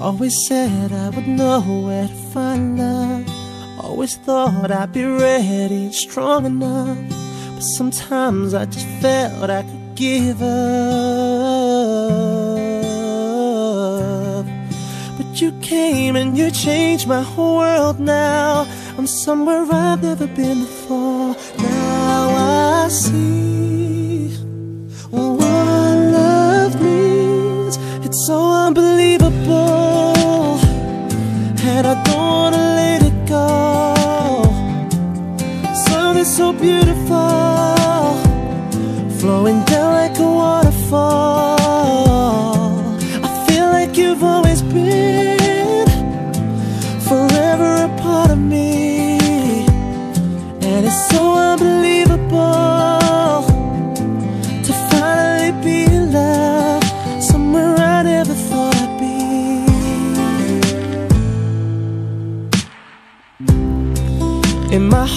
Always said I would know where to find love. Always thought I'd be ready and strong enough. But sometimes I just felt I could give up. But you came and you changed my whole world now. I'm somewhere I've never been before. Now I see and I don't wanna let it go. Something so beautiful, flowing down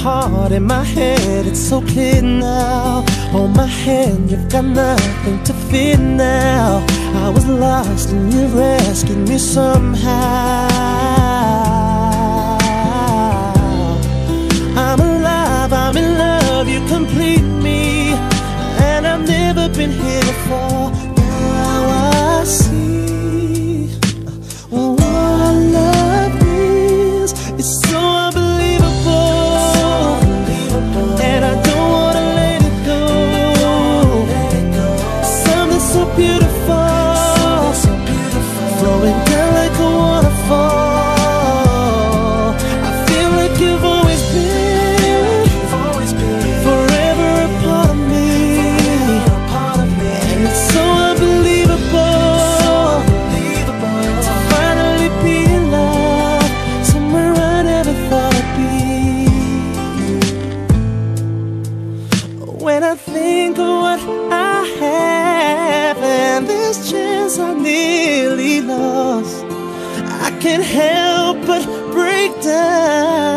heart, in my head, it's so clear now. Hold my hand, you've got nothing to fear now. I was lost and you rescued me somehow. I'm alive, I'm in love, you complete me. And I've never been here before. Now I see what love is. when I think of what I have and this chance I nearly lost, I can't help but break down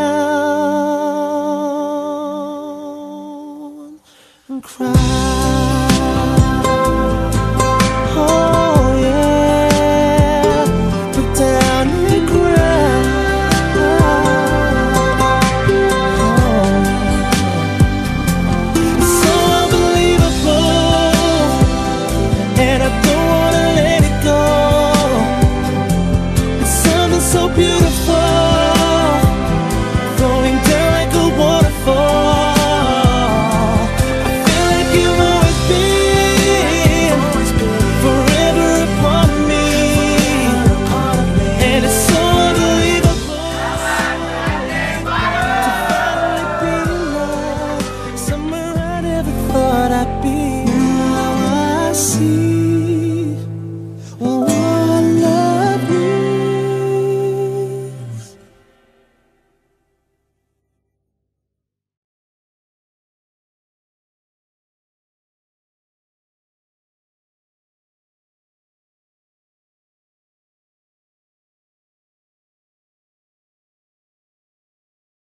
and cry. and a